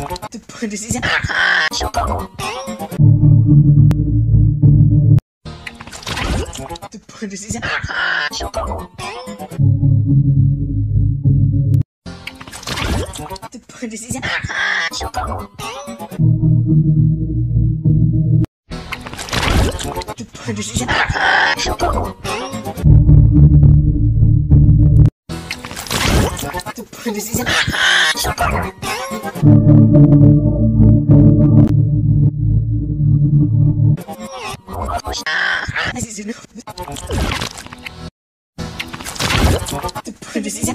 The point is, is the point is, is the point is, is the point is, Подождите.